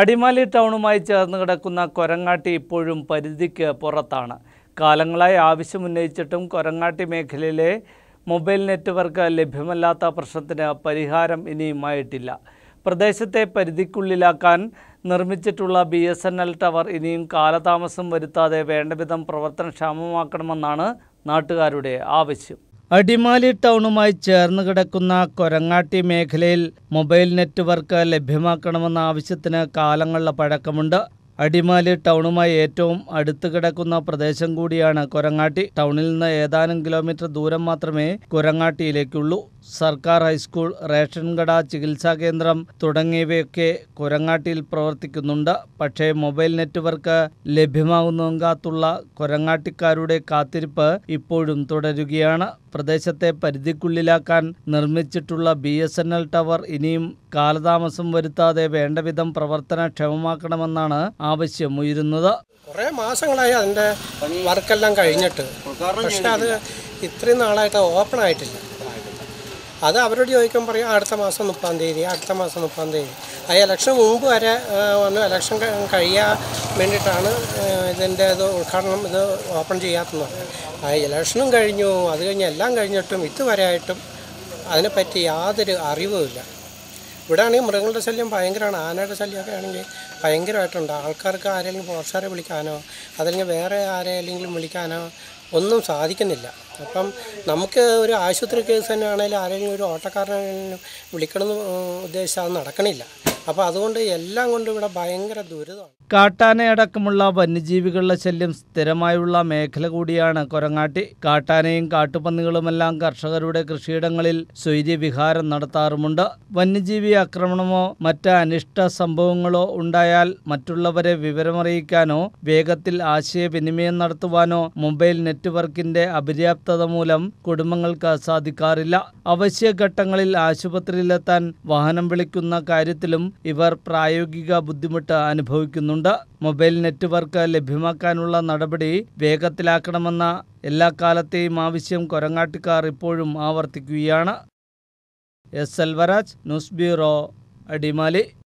അടിമാലി ടൗണുമായി ചേർന്ന് കിടക്കുന്ന കൊരങ്ങാട്ടി ഇപ്പോഴും പരിധിക്ക് പുറത്താണ്. കാലങ്ങളായി ആവശ്യമുന്നയിച്ചിട്ടും കൊരങ്ങാട്ടി മേഖലയിലെ മൊബൈൽ നെറ്റ്വർക്ക് ലഭ്യമല്ലാത്ത പ്രശ്നത്തിന് പരിഹാരം ഇനിയുമായിട്ടില്ല. പ്രദേശത്തെ പരിധിക്കുള്ളിലാക്കാൻ നിർമ്മിച്ചിട്ടുള്ള B S N L tower ഇനിയും കാലതാമസം വരുത്താതെ വേണ്ടവിധം പ്രവർത്തനക്ഷമമാക്കണമെന്നാണ് നാട്ടുകാരുടെ ആവശ്യം. അടിമാലി ടൗണുമായി ചേർന്ന് കിടക്കുന്ന കൊരങ്ങാട്ടി മേഖലയിൽ മൊബൈൽ നെറ്റ്വർക്ക് ലഭ്യമാക്കണമെന്ന ആവശ്യത്തിന് കാലങ്ങളുടെ പഴക്കമുണ്ട്. അടിമാലി ടൗണുമായി ഏറ്റവും അടുത്ത് കിടക്കുന്ന പ്രദേശം കൂടിയാണ് കൊരങ്ങാട്ടി. ടൗണിൽ നിന്ന് ഏതാനും കിലോമീറ്റർ ദൂരം മാത്രമേ കൊരങ്ങാട്ടിയിലേക്കുള്ളൂ. സർക്കാർ ഹൈസ്കൂൾ റേഷൻ കട ചികിത്സാ കേന്ദ്രം തുടങ്ങിയവയൊക്കെ കൊരങ്ങാട്ടിയിൽ പ്രവർത്തിക്കുന്നുണ്ട്. പക്ഷേ മൊബൈൽ നെറ്റ്വർക്ക് ലഭ്യമാകുന്നതിനകത്തുള്ള കൊരങ്ങാട്ടിക്കാരുടെ കാത്തിരിപ്പ് ഇപ്പോഴും തുടരുകയാണ്. പ്രദേശത്തെ പരിധിക്കുള്ളിലാക്കാൻ നിർമ്മിച്ചിട്ടുള്ള B S N L tower ഇനിയും കാലതാമസം വരുത്താതെ വേണ്ടവിധം പ്രവർത്തനക്ഷമമാക്കണമെന്നാണ് ആവശ്യം ഉയരുന്നത് കുറേ മാസങ്ങളായി അതിന്റെ വർക്കെല്ലാം കഴിഞ്ഞിട്ട്. പക്ഷേ അത് ഇത്രയും നാളായിട്ട് ഓപ്പൺ ആയിട്ടില്ല. അത് അവരോട് ചോദിക്കാൻ പറയും അടുത്ത മാസം മുപ്പാം തീയതി അടുത്ത മാസം മുപ്പാം തീയതി. ആ ഇലക്ഷൻ മുമ്പ് വരെ വന്ന് ഇലക്ഷൻ കഴിയാൻ വേണ്ടിയിട്ടാണ് ഇതിന്റെ ഇത് ഉദ്ഘാടനം ഇത് ഓപ്പൺ ചെയ്യാത്തത്. ആ ഇലക്ഷനും കഴിഞ്ഞു അത് കഴിഞ്ഞ് എല്ലാം കഴിഞ്ഞിട്ടും ഇതുവരെ ആയിട്ടും അതിനെപ്പറ്റി യാതൊരു അറിവുമില്ല ഇവിടെ ആണെങ്കിൽ മൃഗങ്ങളുടെ ശല്യം ഭയങ്കരമാണ്. ആനയുടെ ശല്യമൊക്കെ ആണെങ്കിൽ ഭയങ്കരമായിട്ടുണ്ട്. ആൾക്കാർക്ക് ആരെങ്കിലും പോർച്ചാരെ വിളിക്കാനോ അതല്ലെങ്കിൽ വേറെ ആരെയെങ്കിലും വിളിക്കാനോ ഒന്നും സാധിക്കുന്നില്ല. അപ്പം നമുക്ക് ഒരു ആശുപത്രി കേസ് തന്നെ ആണെങ്കിലും ആരെങ്കിലും ഒരു ഓട്ടക്കാരനെ വിളിക്കണമെന്ന് ഉദ്ദേശിച്ചാൽ അത് നടക്കണില്ല. അപ്പോൾ അതുകൊണ്ട് എല്ലാം കൊണ്ടും ഇവിടെ ഭയങ്കര ദുരിതമാണ്. കാട്ടാനയടക്കമുള്ള വന്യജീവികളുടെ ശല്യം സ്ഥിരമായുള്ള മേഖല കൂടിയാണ് കൊരങ്ങാട്ടി. കാട്ടാനയും കാട്ടുപന്നികളുമെല്ലാം കർഷകരുടെ കൃഷിയിടങ്ങളിൽ സ്വൈര്യവിഹാരം നടത്താറുമുണ്ട്. വന്യജീവി ആക്രമണമോ മറ്റ് അനിഷ്ട സംഭവങ്ങളോ ഉണ്ടായാൽ മറ്റുള്ളവരെ വിവരമറിയിക്കാനോ വേഗത്തിൽ ആശയവിനിമയം നടത്തുവാനോ മൊബൈൽ നെറ്റ്വർക്കിന്റെ അപര്യാപ്തത മൂലം കുടുംബങ്ങൾക്ക് സാധിക്കാറില്ല. അവശ്യഘട്ടങ്ങളിൽ ആശുപത്രിയിലെത്താൻ വാഹനം വിളിക്കുന്ന കാര്യത്തിലും ഇവർ പ്രായോഗിക ബുദ്ധിമുട്ട് അനുഭവിക്കുന്നുണ്ട്. മൊബൈൽ നെറ്റ്വർക്ക് ലഭ്യമാക്കാനുള്ള നടപടി വേഗത്തിലാക്കണമെന്ന എല്ലാ കാലത്തെയും ആവശ്യം കൊരങ്ങാട്ടിക്കാർ ഇപ്പോഴും ആവർത്തിക്കുകയാണ്. S. Selvaraj news bureau Adimali.